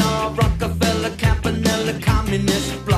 Rockefeller, Campanella, Communist Bloc.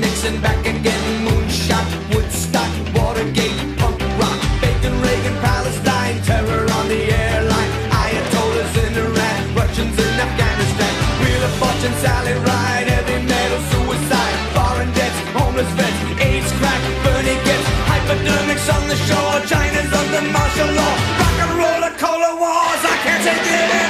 Nixon back again, moonshot, Woodstock, Watergate, punk rock, Reagan, Palestine, terror on the airline, Ayatollahs in Iran, Russians in Afghanistan, Wheel of Fortune, Sally Ride, heavy metal, suicide, foreign debts, homeless vets, AIDS, crack, Bernie gets hypodermics on the shore, China's under martial law, rock and roller, cola wars, I can't take it.